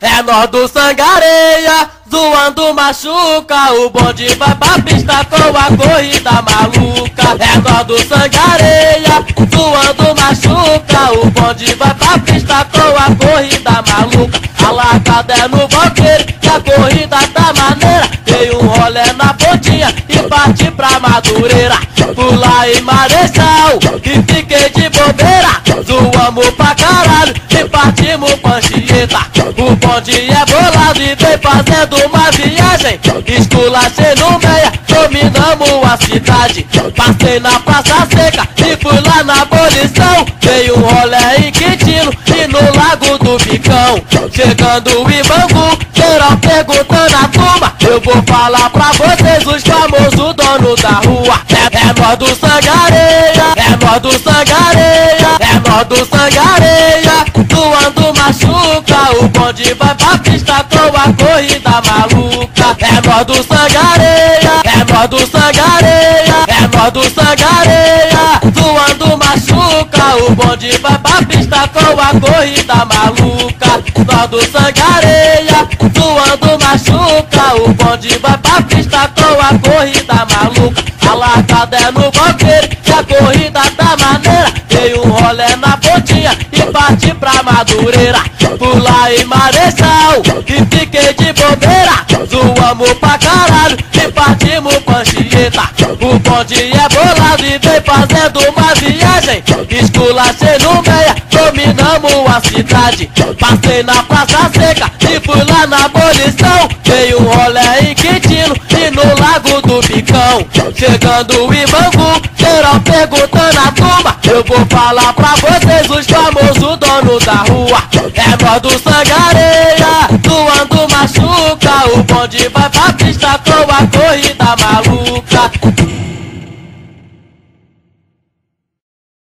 É nós do Sangareia, zoando machuca. O bonde vai pra pista com a corrida maluca. É nós do Sangareia, zoando machuca. O bonde vai pra pista com a corrida maluca. A lacada é no banqueiro, que a corrida tá maneira. Dei um rolé na pontinha e parti pra Madureira. Pula em Marechal e fiquei de bobeira. Zoamos pra partimos panchieta. O bonde é bolado e vem fazendo uma viagem. Esculachei no meia, dominamos a cidade. Passei na Praça Seca e fui lá na abolição. Dei um rolé em Quintino e no Lago do Bicão. Chegando em Bangu, geral perguntando a turma. Eu vou falar pra vocês, os famosos donos da rua. É, é nós do Sangareia, é nós do Sangareia, é nós do Sangareia. Doando machuca, o bonde vai pra pista com a corrida maluca. É nós do Sangareia, é nós do Sangareia, é nós do Sangareia. Doando machuca, o bonde vai pra pista com a corrida maluca. Nós do Sangareia, doando machuca, o bonde vai pra pista com a corrida maluca. A largada é no banqueiro, que a corrida Madureira. Pula em Marechal e fiquei de bobeira. Zoamos pra caralho e partimos panchieta. O bonde é bolado e vem fazendo uma viagem. Esculachei no meia, dominamos a cidade. Passei na Praça Seca e fui lá na abolição. Dei um rolé em Quintino e no Lago do Bicão. Chegando em Bangu, geral perguntando a turma. Eu vou falar pra vocês, os famosos donos da rua. É nós do Sangareia, doando machuca. O bonde vai pra pista com a corrida maluca.